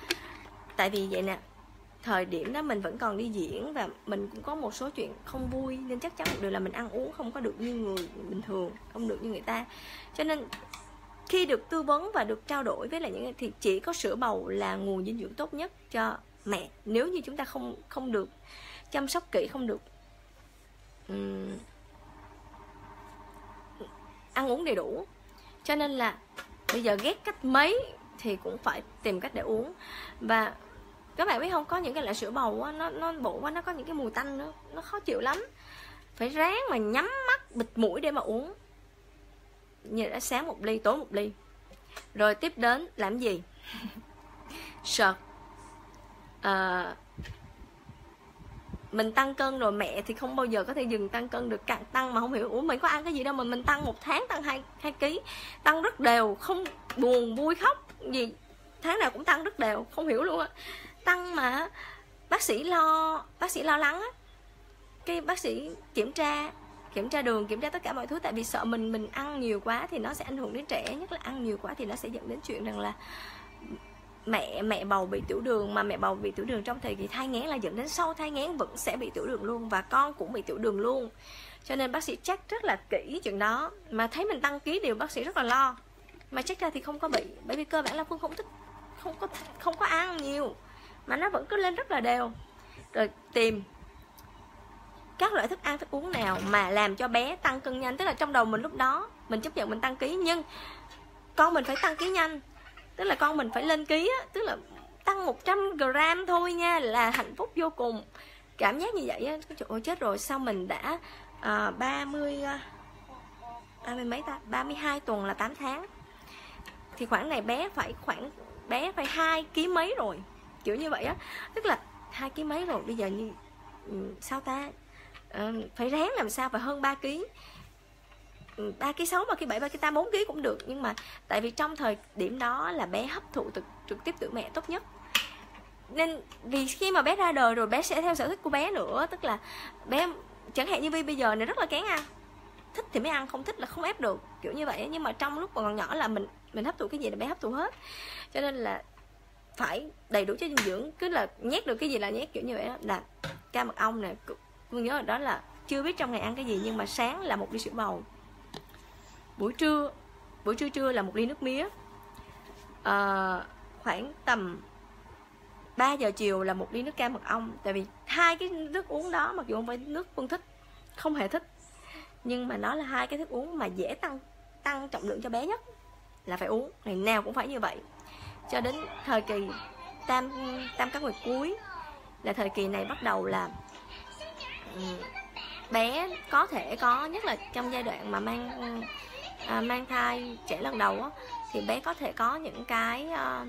tại vì vậy nè, thời điểm đó mình vẫn còn đi diễn và mình cũng có một số chuyện không vui, nên chắc chắn một điều là mình ăn uống không có được như người bình thường, không được như người ta. Cho nên khi được tư vấn và được trao đổi với lại những thì chỉ có sữa bầu là nguồn dinh dưỡng tốt nhất cho mẹ. Nếu như chúng ta không không được chăm sóc kỹ không được um, ăn uống đầy đủ. Cho nên là bây giờ ghét cách mấy thì cũng phải tìm cách để uống. Và các bạn biết không có những cái loại sữa bầu á, nó nó bộ quá nó có những cái mùi tanh nữa nó khó chịu lắm. Phải ráng mà nhắm mắt bịt mũi để mà uống như đã sáng một ly tối một ly. Rồi tiếp đến làm gì? Sợt à, mình tăng cân rồi mẹ thì không bao giờ có thể dừng tăng cân được. Càng tăng mà không hiểu ủa mình có ăn cái gì đâu mà mình tăng một tháng tăng hai hai ký. Tăng rất đều không buồn vui khóc. Gì tháng nào cũng tăng rất đều không hiểu luôn á. Tăng mà bác sĩ lo bác sĩ lo lắng á. Cái bác sĩ kiểm tra kiểm tra đường, kiểm tra tất cả mọi thứ, tại vì sợ mình mình ăn nhiều quá thì nó sẽ ảnh hưởng đến trẻ, nhất là ăn nhiều quá thì nó sẽ dẫn đến chuyện rằng là mẹ mẹ bầu bị tiểu đường, mà mẹ bầu bị tiểu đường trong thời kỳ thai nghén là dẫn đến sau thai nghén vẫn sẽ bị tiểu đường luôn và con cũng bị tiểu đường luôn. Cho nên bác sĩ check rất là kỹ chuyện đó, mà thấy mình tăng ký đều bác sĩ rất là lo. Mà check ra thì không có bị, bởi vì cơ bản là phương không thích, không có không có ăn nhiều, mà nó vẫn cứ lên rất là đều. Rồi tìm các loại thức ăn thức uống nào mà làm cho bé tăng cân nhanh? Tức là trong đầu mình lúc đó mình chấp nhận mình tăng ký nhưng con mình phải tăng ký nhanh. Tức là con mình phải lên ký á tức là tăng 100 gram thôi nha là hạnh phúc vô cùng. Cảm giác như vậy á trời ơi chết rồi sao mình đã à, 30 à, ba mươi mấy ta? 32 tuần là 8 tháng. Thì khoảng này bé phải khoảng bé phải hai ký mấy rồi? Kiểu như vậy á. Tức là hai ký mấy rồi bây giờ như ừ, sao ta? À, phải ráng làm sao phải hơn 3 ký. Ừ, ba ký sáu ba ký bảy ba ký tám bốn ký cũng được. Nhưng mà tại vì trong thời điểm đó là bé hấp thụ trực, trực tiếp từ mẹ tốt nhất. Nên vì khi mà bé ra đời rồi bé sẽ theo sở thích của bé nữa. Tức là bé chẳng hạn như vi bây giờ này rất là kén ăn. Thích thì mới ăn không thích là không ép được. Kiểu như vậy nhưng mà trong lúc còn nhỏ là mình mình hấp thụ cái gì là bé hấp thụ hết. Cho nên là phải đầy đủ chất dinh dưỡng. Cứ là nhét được cái gì là nhét kiểu như vậy đó là ca mật ong nè Vương nhớ đó là chưa biết trong ngày ăn cái gì nhưng mà sáng là một ly sữa bầu. Buổi trưa buổi trưa trưa là một ly nước mía. À, khoảng tầm 3 giờ chiều là một ly nước cam mật ong. Tại vì hai cái nước uống đó mặc dù không phải nước phương thích không hề thích nhưng mà nó là hai cái thức uống mà dễ tăng tăng trọng lượng cho bé nhất là phải uống. Ngày nào cũng phải như vậy. Cho đến thời kỳ tam tam các ngày cuối là thời kỳ này bắt đầu là Ừ. bé có thể có nhất là trong giai đoạn mà mang à, mang thai trẻ lần đầu á, thì bé có thể có những cái à,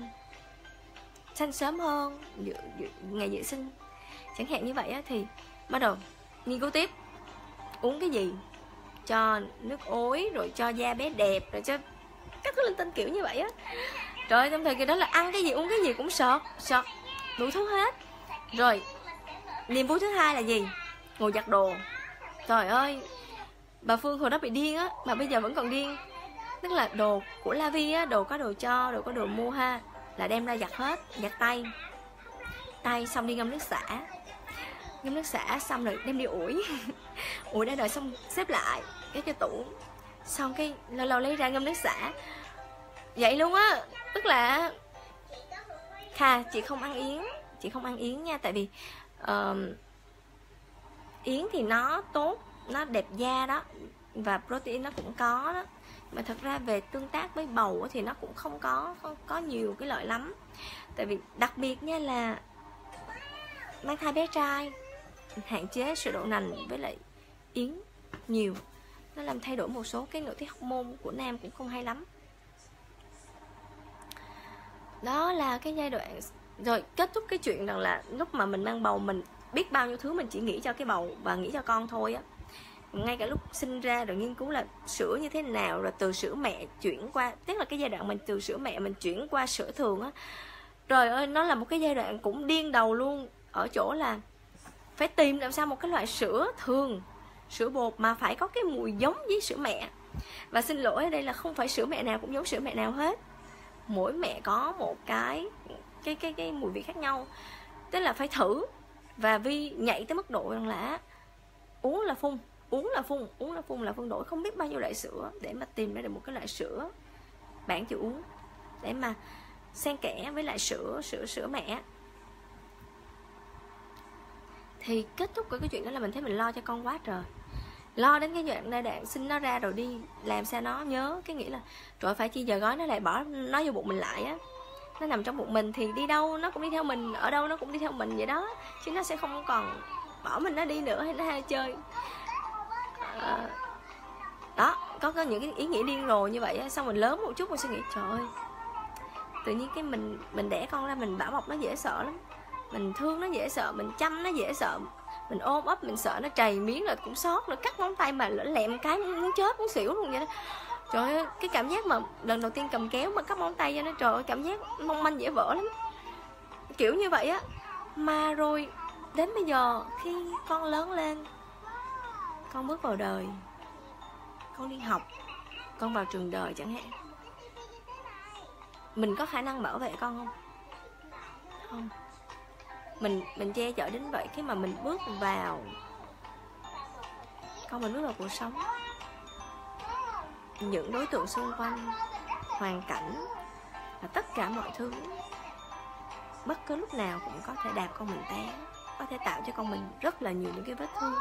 sanh sớm hơn dự, dự, ngày dự sinh. Chẳng hạn như vậy á, thì bắt đầu nghiên cứu tiếp. Uống cái gì cho nước ối rồi cho da bé đẹp rồi cho các thứ linh tinh kiểu như vậy á. Trời trong thời kỳ đó là ăn cái gì uống cái gì cũng sợ sợ đủ thứ hết. Rồi niềm vui thứ hai là gì? Ngồi giặt đồ. Trời ơi bà phương hồi đó bị điên á mà bây giờ vẫn còn điên. Tức là đồ của la vi á đồ có đồ cho đồ có đồ mua ha là đem ra giặt hết giặt tay. Tay xong đi ngâm nước xả ngâm nước xả xong rồi đem đi ủi. Ủi đã đợi xong xếp lại cái cho tủ. Xong cái lâu lâu lấy ra ngâm nước xả vậy luôn á tức là kha chị không ăn yến chị không ăn yến nha tại vì uh, yến thì nó tốt, nó đẹp da đó, và protein nó cũng có đó. Mà thật ra về tương tác với bầu thì nó cũng không có không có nhiều cái lợi lắm. Tại vì đặc biệt nha là mang thai bé trai, hạn chế sự độ nành với lại yến nhiều. Nó làm thay đổi một số cái nội tiết hormone của nam cũng không hay lắm. Đó là cái giai đoạn, rồi kết thúc cái chuyện rằng là lúc mà mình mang bầu mình biết bao nhiêu thứ mình chỉ nghĩ cho cái bầu và nghĩ cho con thôi á. Ngay cả lúc sinh ra rồi nghiên cứu là sữa như thế nào, rồi từ sữa mẹ chuyển qua, tức là cái giai đoạn mình từ sữa mẹ mình chuyển qua sữa thường á. Trời ơi, nó là một cái giai đoạn cũng điên đầu luôn, ở chỗ là phải tìm làm sao một cái loại sữa thường, sữa bột mà phải có cái mùi giống với sữa mẹ. Và xin lỗi ở đây là không phải sữa mẹ nào cũng giống sữa mẹ nào hết. Mỗi mẹ có một cái cái cái cái mùi vị khác nhau. Tức là phải thử và vi nhảy tới mức độ rằng là uống là phun, uống là phun, uống là phun là phun đổi không biết bao nhiêu loại sữa để mà tìm ra được một cái loại sữa bạn chịu uống. Để mà xen kẽ với lại sữa sữa sữa mẹ. Thì kết thúc của cái chuyện đó là mình thấy mình lo cho con quá trời. Lo đến cái đoạn giai đạn sinh nó ra rồi đi, làm sao nó nhớ, cái nghĩa là trời phải chi giờ gói nó lại bỏ, nó vô bụng mình lại á nó nằm trong bụng mình thì đi đâu nó cũng đi theo mình ở đâu nó cũng đi theo mình vậy đó. Chứ nó sẽ không còn bỏ mình nó đi nữa hay nó hay chơi. À, đó có, có những cái ý nghĩa điên rồ như vậy xong mình lớn một chút mình suy nghĩ trời ơi tự nhiên cái mình mình đẻ con ra mình bảo bọc nó dễ sợ lắm. Mình thương nó dễ sợ mình chăm nó dễ sợ mình ôm ấp mình sợ nó trầy miếng là cũng sót nó cắt ngón tay mà lỡ lẹm cái muốn chết muốn xỉu luôn vậy đó trời ơi, cái cảm giác mà lần đầu tiên cầm kéo mà cắt móng tay cho nó, trời ơi, cảm giác mong manh dễ vỡ lắm. Kiểu như vậy á. Mà rồi, đến bây giờ khi con lớn lên, con bước vào đời, con đi học, con vào trường đời chẳng hạn, mình có khả năng bảo vệ con không? Không. Mình mình che chở đến vậy khi mà mình bước vào, con mình bước vào cuộc sống những đối tượng xung quanh, hoàn cảnh và tất cả mọi thứ. Bất cứ lúc nào cũng có thể đạp con mình té, có thể tạo cho con mình rất là nhiều những cái vết thương.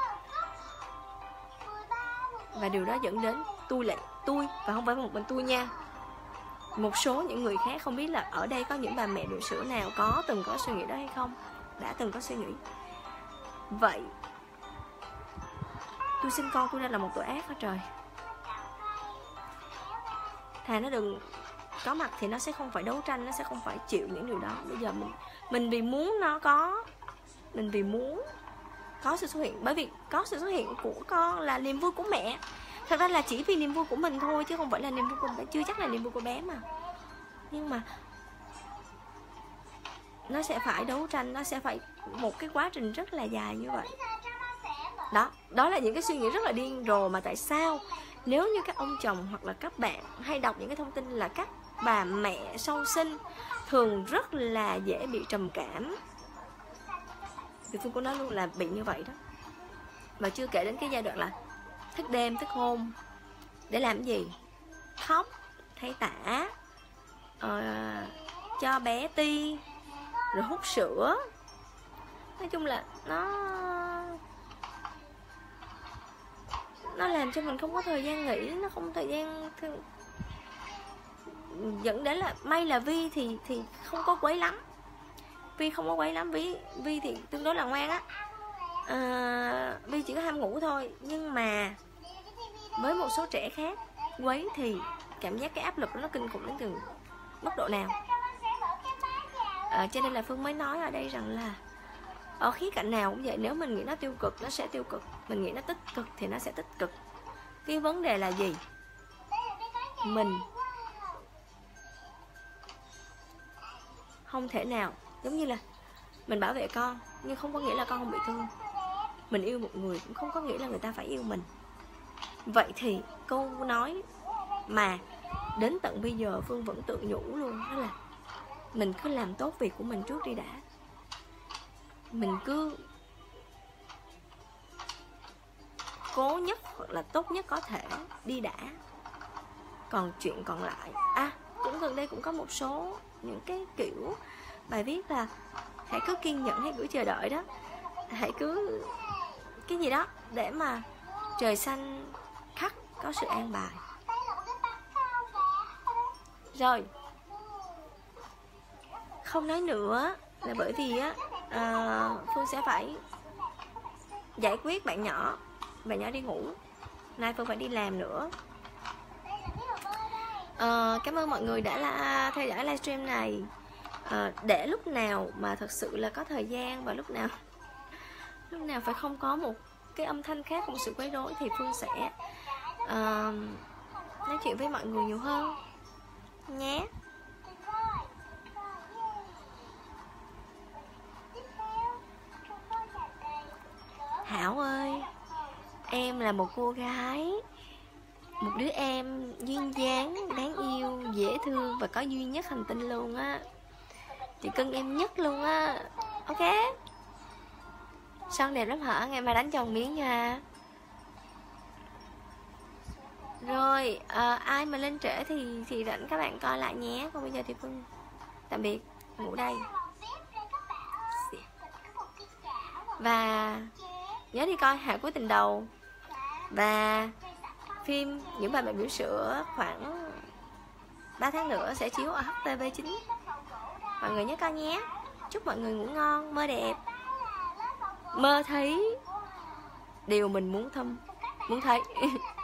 Và điều đó dẫn đến tôi lại, tôi, và không phải một mình tôi nha, một số những người khác không biết là ở đây có những bà mẹ bỉm sữa nào có từng có suy nghĩ đó hay không, đã từng có suy nghĩ. Vậy, tôi sinh con tôi ra là một tội ác hả trời thà nó đừng có mặt thì nó sẽ không phải đấu tranh, nó sẽ không phải chịu những điều đó. Bây giờ mình mình vì muốn nó có, mình vì muốn có sự xuất hiện. Bởi vì có sự xuất hiện của con là niềm vui của mẹ. Thật ra là chỉ vì niềm vui của mình thôi, chứ không phải là niềm vui của bé, chưa chắc là niềm vui của bé mà. Nhưng mà nó sẽ phải đấu tranh, nó sẽ phải một cái quá trình rất là dài như vậy. Đó đó là những cái suy nghĩ rất là điên rồ mà tại sao nếu như các ông chồng hoặc là các bạn hay đọc những cái thông tin là các bà mẹ sau sinh thường rất là dễ bị trầm cảm. Thì phương có nói luôn là bị như vậy đó. Mà chưa kể đến cái giai đoạn là thức đêm thức hôm. Để làm gì? Khóc thay tả uh, cho bé ti rồi hút sữa. Nói chung là nó nó làm cho mình không có thời gian nghỉ nó không thời gian dẫn đến là may là vi thì thì không có quấy lắm. Vi không có quấy lắm vi vi thì tương đối là ngoan á. À, vi chỉ có ham ngủ thôi nhưng mà với một số trẻ khác quấy thì cảm giác cái áp lực nó kinh khủng đến từng mức độ nào? À, cho nên là phương mới nói ở đây rằng là ở khía cạnh nào cũng vậy, nếu mình nghĩ nó tiêu cực, nó sẽ tiêu cực. Mình nghĩ nó tích cực thì nó sẽ tích cực. Cái vấn đề là gì? Mình không thể nào, giống như là mình bảo vệ con, nhưng không có nghĩa là con không bị thương. Mình yêu một người cũng không có nghĩa là người ta phải yêu mình. Vậy thì câu nói mà đến tận bây giờ phương vẫn tự nhủ luôn, đó là mình cứ làm tốt việc của mình trước đi đã mình cứ cố nhất hoặc là tốt nhất có thể, đi đã. Còn chuyện còn lại à cũng gần đây cũng có một số những cái kiểu bài viết là hãy cứ kiên nhẫn, hãy cứ chờ đợi đó. Hãy cứ cái gì đó để mà trời xanh khắc, có sự an bài. Rồi, không nói nữa là bởi vì á à, phương sẽ phải giải quyết bạn nhỏ bạn nhỏ đi ngủ. Nay phương phải đi làm nữa. À, cảm ơn mọi người đã là theo dõi livestream này. À, để lúc nào mà thật sự là có thời gian và lúc nào lúc nào phải không có một cái âm thanh khác một sự quấy rối thì phương sẽ uh, nói chuyện với mọi người nhiều hơn nhé. Hảo ơi Em là một cô gái Một đứa em duyên dáng, đáng yêu, dễ thương Và có duy nhất hành tinh luôn á. Chị cưng em nhất luôn á. Ok. Son đẹp lắm hả? Ngày mai đánh chồng miếng nha. Rồi à, ai mà lên trễ thì thì rảnh các bạn coi lại nhé. Còn bây giờ thì phương tạm biệt. Ngủ đây. Và nhớ đi coi hạ cuối tình đầu. Và phim những bà mẹ biểu sữa khoảng 3 tháng nữa sẽ chiếu ở HTV9 mọi người nhớ coi nhé. Chúc mọi người ngủ ngon, mơ đẹp. Mơ thấy điều mình muốn thâm muốn thấy.